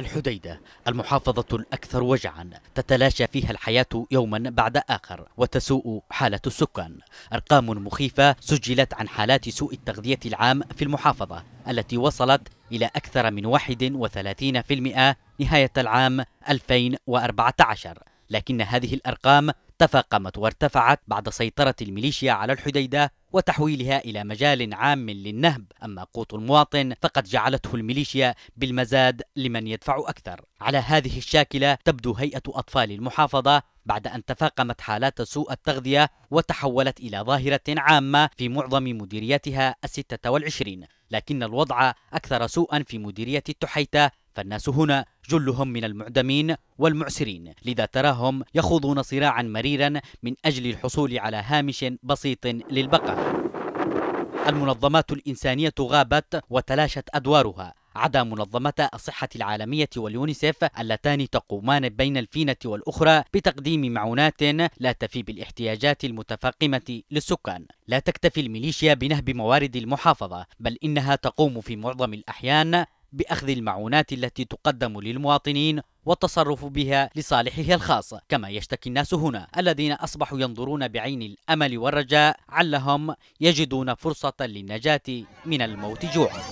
الحديدة المحافظة الأكثر وجعا تتلاشى فيها الحياة يوما بعد آخر وتسوء حالة السكان. أرقام مخيفة سجلت عن حالات سوء التغذية العام في المحافظة التي وصلت إلى أكثر من 31% نهاية العام 2014 لكن هذه الأرقام تفاقمت وارتفعت بعد سيطرة الميليشيا على الحديدة وتحويلها إلى مجال عام للنهب. أما قوت المواطن فقد جعلته الميليشيا بالمزاد لمن يدفع أكثر. على هذه الشاكلة تبدو هيئة أطفال المحافظة بعد أن تفاقمت حالات سوء التغذية وتحولت إلى ظاهرة عامة في معظم مديرياتها الستة والعشرين. لكن الوضع أكثر سوءا في مديرية التحيتة فالناس هنا جلهم من المعدمين والمعسرين لذا تراهم يخوضون صراعا مريرا من أجل الحصول على هامش بسيط للبقاء. المنظمات الإنسانية غابت وتلاشت أدوارها. عدا منظمة الصحة العالمية واليونيسف اللتان تقومان بين الفينة والأخرى بتقديم معونات لا تفي بالاحتياجات المتفاقمة للسكان. لا تكتفي الميليشيا بنهب موارد المحافظة بل إنها تقوم في معظم الأحيان بأخذ المعونات التي تقدم للمواطنين والتصرف بها لصالحه الخاص كما يشتكي الناس هنا الذين أصبحوا ينظرون بعين الأمل والرجاء علهم يجدون فرصة للنجاة من الموت جوعا.